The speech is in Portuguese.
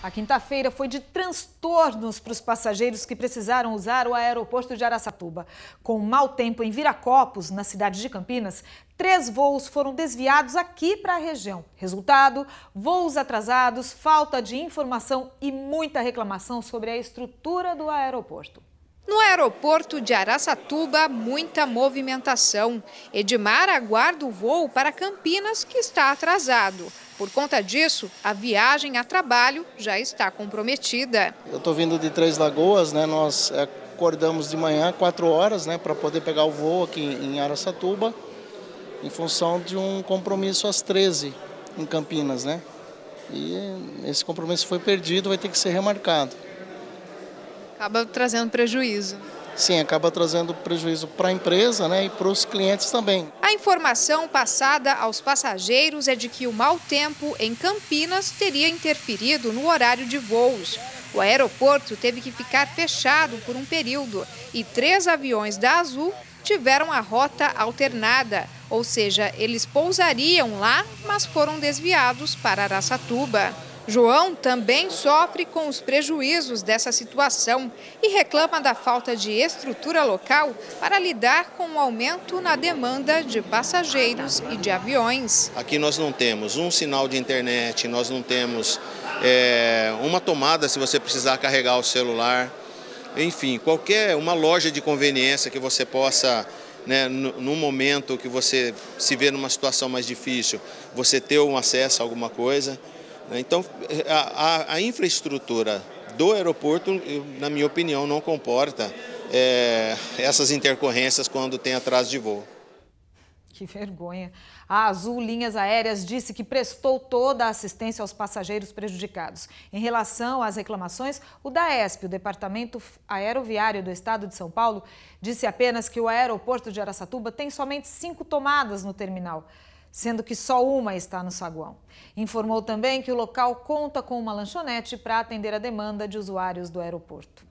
A quinta-feira foi de transtornos para os passageiros que precisaram usar o aeroporto de Araçatuba. Com mau tempo em Viracopos, na cidade de Campinas, três voos foram desviados aqui para a região. Resultado: voos atrasados, falta de informação e muita reclamação sobre a estrutura do aeroporto. No aeroporto de Araçatuba, muita movimentação. Edmar aguarda o voo para Campinas, que está atrasado. Por conta disso, a viagem a trabalho já está comprometida. Eu estou vindo de Três Lagoas, né? Nós acordamos de manhã, quatro horas, né? Para poder pegar o voo aqui em Araçatuba, em função de um compromisso às 13 em Campinas, né? E esse compromisso foi perdido, vai ter que ser remarcado. Acaba trazendo prejuízo. Sim, acaba trazendo prejuízo para a empresa né, e para os clientes também. A informação passada aos passageiros é de que o mau tempo em Campinas teria interferido no horário de voos. O aeroporto teve que ficar fechado por um período e três aviões da Azul tiveram a rota alternada, ou seja, eles pousariam lá, mas foram desviados para Araçatuba. João também sofre com os prejuízos dessa situação e reclama da falta de estrutura local para lidar com o aumento na demanda de passageiros e de aviões. Aqui nós não temos um sinal de internet, nós não temos é, uma tomada se você precisar carregar o celular. Enfim, qualquer uma loja de conveniência que você possa né, no momento que você se vê numa situação mais difícil, você ter um acesso a alguma coisa. Então, a, a, infraestrutura do aeroporto, na minha opinião, não comporta é, essas intercorrências quando tem atraso de voo. Que vergonha. A Azul Linhas Aéreas disse que prestou toda a assistência aos passageiros prejudicados. Em relação às reclamações, o DAESP, o Departamento Aeroviário do Estado de São Paulo, disse apenas que o aeroporto de Araçatuba tem somente cinco tomadas no terminal sendo que só uma está no saguão. Informou também que o local conta com uma lanchonete para atender a demanda de usuários do aeroporto.